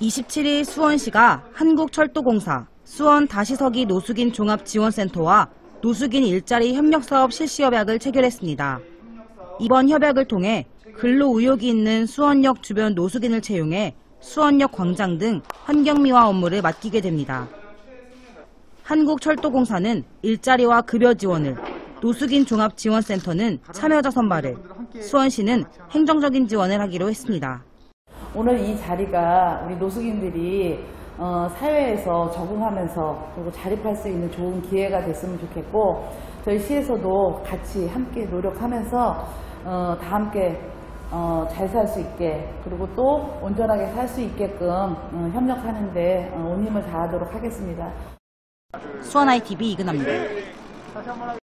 27일 수원시가 한국철도공사 수원 다시서기 노숙인 종합지원센터와 노숙인 일자리 협력사업 실시협약을 체결했습니다. 이번 협약을 통해 근로 의욕이 있는 수원역 주변 노숙인을 채용해 수원역 광장 등 환경미화 업무를 맡기게 됩니다. 한국철도공사는 일자리와 급여 지원을, 노숙인 종합지원센터는 참여자 선발을, 수원시는 행정적인 지원을 하기로 했습니다. 오늘 이 자리가 우리 노숙인들이 어, 사회에서 적응하면서 그리고 자립할 수 있는 좋은 기회가 됐으면 좋겠고 저희 시에서도 같이 함께 노력하면서 어, 다 함께 어, 잘 살 수 있게 그리고 또 온전하게 살 수 있게끔 어, 협력하는데 어, 온 힘을 다하도록 하겠습니다. 수원 ITV 이근합니다.